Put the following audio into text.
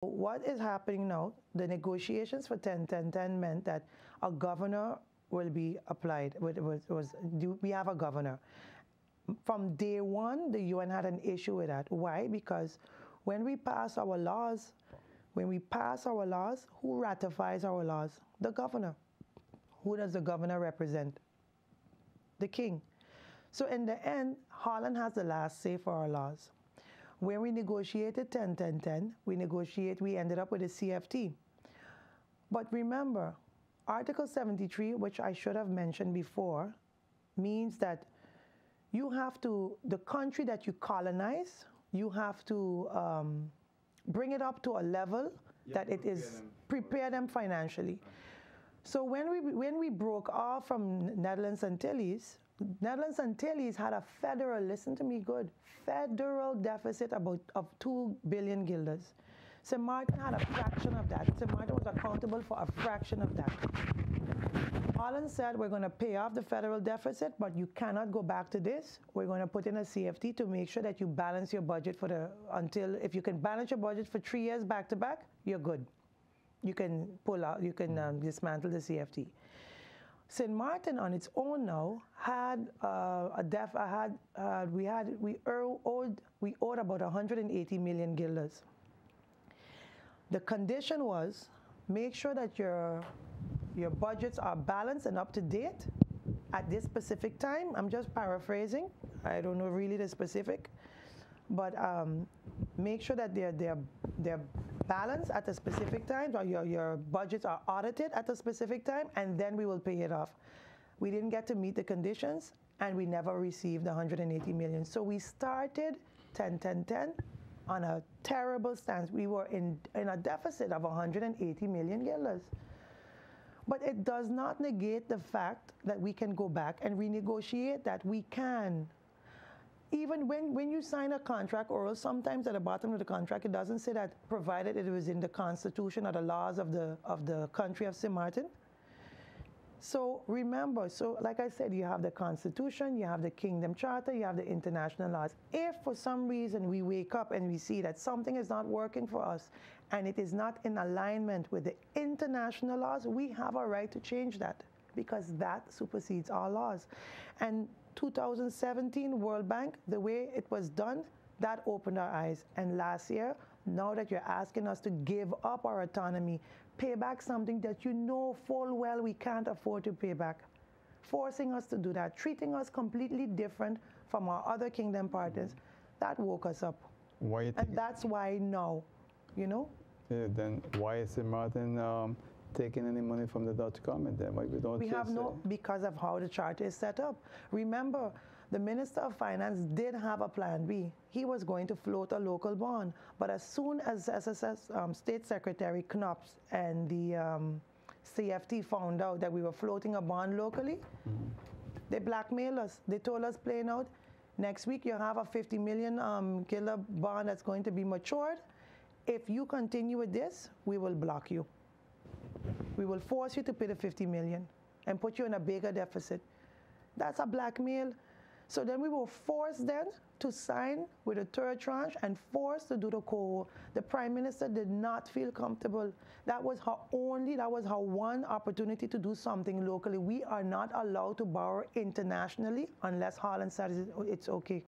what is happening now, the negotiations for 10-10-10 meant that a governor will be applied. It was, was, we have a governor. From day one, the UN had an issue with that. Why? Because when we pass our laws, when we pass our laws, who ratifies our laws? The governor. Who does the governor represent? The king. So in the end, Holland has the last say for our laws. When we negotiated 10 10 10, we negotiate, we ended up with a CFT. But remember, Article 73, which I should have mentioned before, means that you have to, the country that you colonize, you have to um, bring it up to a level that it is, them. prepare them financially. So when we, when we broke off from Netherlands Antilles, Netherlands Antilles had a federal, listen to me good, federal deficit about, of 2 billion guilders. St. Maarten had a fraction of that. St. Maarten was accountable for a fraction of that. Holland said, we're going to pay off the federal deficit, but you cannot go back to this. We're going to put in a CFT to make sure that you balance your budget for the, until, if you can balance your budget for three years back to back, you're good. You can pull out, you can um, dismantle the CFT. St. Maarten on its own now had uh, a def, uh, had, uh, we had, we owed, we owed about 180 million guilders. The condition was make sure that your, your budgets are balanced and up to date at this specific time. I'm just paraphrasing. I don't know really the specific, but um, make sure that they're, they're, they're balance at a specific time, or your, your budgets are audited at a specific time, and then we will pay it off. We didn't get to meet the conditions, and we never received 180 million. So we started 10, 10, 10 on a terrible stance. We were in, in a deficit of 180 million guilders. But it does not negate the fact that we can go back and renegotiate that. We can even when, when you sign a contract, or sometimes at the bottom of the contract, it doesn't say that provided it was in the constitution or the laws of the, of the country of St. Maarten. So remember, so like I said, you have the constitution, you have the kingdom charter, you have the international laws. If for some reason we wake up and we see that something is not working for us and it is not in alignment with the international laws, we have a right to change that because that supersedes our laws. And 2017 World Bank, the way it was done, that opened our eyes. And last year, now that you're asking us to give up our autonomy, pay back something that you know full well we can't afford to pay back, forcing us to do that, treating us completely different from our other kingdom partners, that woke us up. Why and that's why now, you know? Yeah, then why is it Martin um, taking any money from the Dutch government then? Why we don't We have no, because of how the charter is set up. Remember, the Minister of Finance did have a plan B. He was going to float a local bond. But as soon as SSS um, State Secretary Knops and the um, CFT found out that we were floating a bond locally, mm -hmm. they blackmailed us. They told us plain out, next week you have a 50 million um, guilder bond that's going to be matured. If you continue with this, we will block you. We will force you to pay the 50 million and put you in a bigger deficit. That's a blackmail. So then we were forced then to sign with a third tranche and forced to do the co. The prime minister did not feel comfortable. That was her only, that was her one opportunity to do something locally. We are not allowed to borrow internationally unless Holland says it's okay.